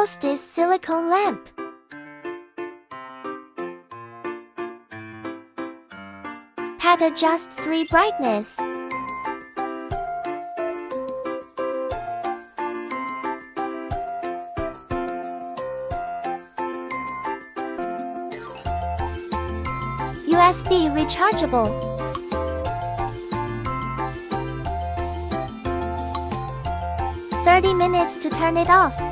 Solstice silicone lamp. Pad adjust 3 brightness. USB rechargeable. Thirty minutes to turn it off.